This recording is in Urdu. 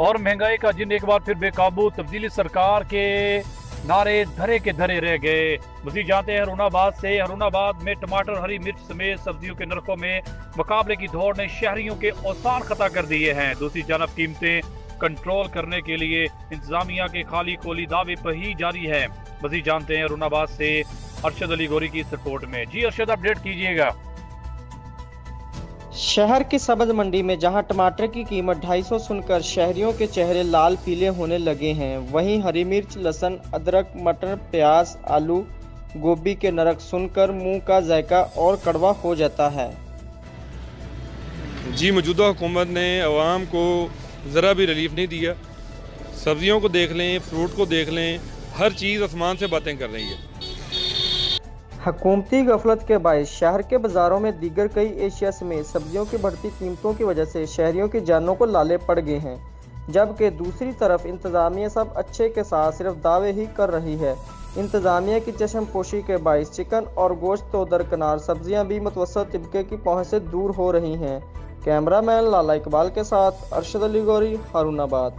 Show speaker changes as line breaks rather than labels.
اور مہنگائی کا جن ایک بار پھر بے قابو، تبدیلی سرکار کے نعرے دھرے کے دھرے رہ گئے۔ مزید جانتے ہیں ہرون آباد سے ہرون آباد میں ٹماٹر، ہری مرچ سمیت سبزیوں کے نرخوں میں مقابلے کی دوڑ نے شہریوں کے اوسان خطا کر دیے ہیں۔ دوسری جانب قیمتیں کنٹرول کرنے کے لیے انتظامیہ کے خالی کولی دعوے پر ہی جاری ہے مزید جانتے ہیں ہرون آباد سے ارشد علی گوری کی اس رپورٹ میں۔ جی ارشد، اپ ڈیٹ کیجیے گا۔
شہر کی سبز منڈی میں جہاں ٹماٹر کی قیمت ڈھائی سو سن کر شہریوں کے چہرے لال پیلے ہونے لگے ہیں، وہیں ہری مرچ، لہسن، ادرک، مٹر، پیاز، آلو، گوبھی کے نرک سن کر منہ کا ذائقہ اور کڑوا ہو جاتا ہے۔
جی موجودہ حکومت نے عوام کو ذرا بھی ریلیف نہیں دیا۔ سبزیوں کو دیکھ لیں، فروٹ کو دیکھ لیں، ہر چیز آسمان سے باتیں کر رہی ہے۔
حکومتی غفلت کے باعث شہر کے بازاروں میں دیگر کئی ایشیا سمیت سبزیوں کی بڑھتی قیمتوں کی وجہ سے شہریوں کی جانوں کو لالے پڑ گئے ہیں۔ جبکہ دوسری طرف انتظامیہ سب اچھے کے ساتھ صرف دعوے ہی کر رہی ہے۔ انتظامیہ کی چشم پوشی کے باعث چکن اور گوشت تو درکنار سبزیاں بھی متوسط طبقے کی پہنچ سے دور ہو رہی ہیں۔ کیمرہ مین لالا اقبال کے ساتھ ارشد علی گوری، ہارون آباد۔